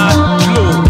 I